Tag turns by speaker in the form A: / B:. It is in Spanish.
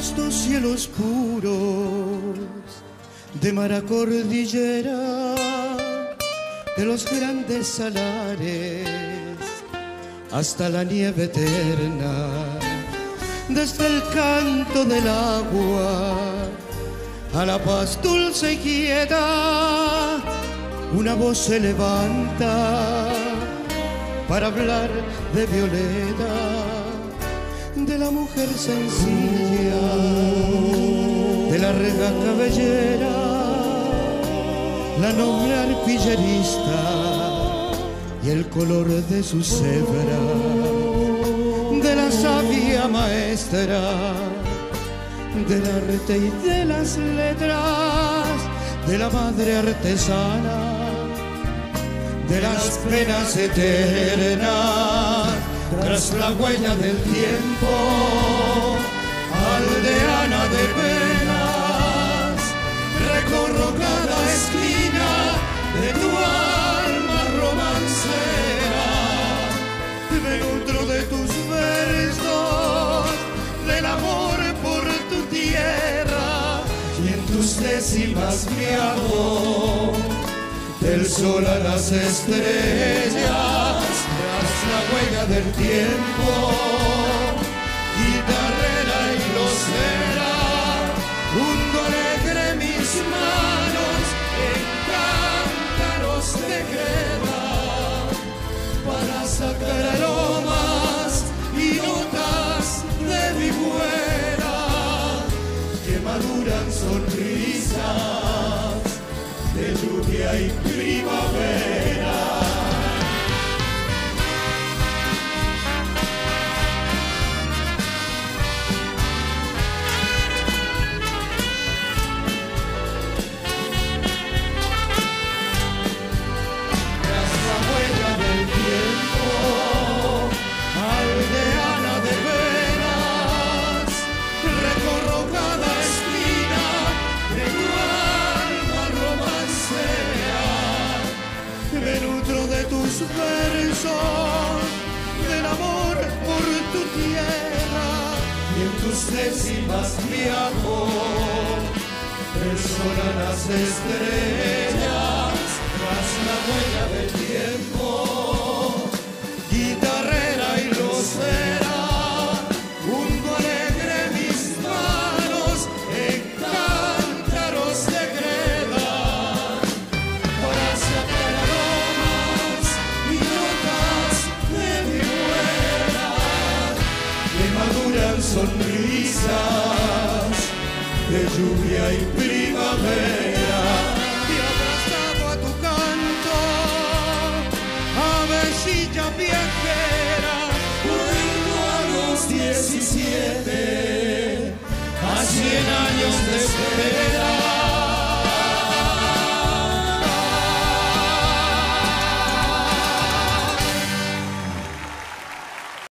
A: cielos puros de Maracordillera, de los grandes salares hasta la nieve eterna, desde el canto del agua a la paz dulce y quieta, una voz se levanta para hablar de Violeta, de la mujer sencilla, de la rega cabellera, la noble arpillerista y el color de su cebra, de la sabia maestra, del arte y de las letras, de la madre artesana, de las penas eternas, la huella del tiempo, aldeana de penas, recorro cada esquina de tu alma romancera, me nutro de tus versos, del amor por tu tierra, y en tus décimas viajo del sol a las estrellas, del tiempo, guitarrera y grosera, hundo alegre mis manos en cántaros de greda, para sacar aromas y notas de mi buena, que maduran sonrisas de lluvia y primavera. Tus versos, del amor por tu tierra, y en tus décimas viajo, del sol a las estrellas, maduran sonrisas de lluvia y primavera. Y abrazado a tu canto, avecilla viajera, vuelvo a los 17, a cien años de espera.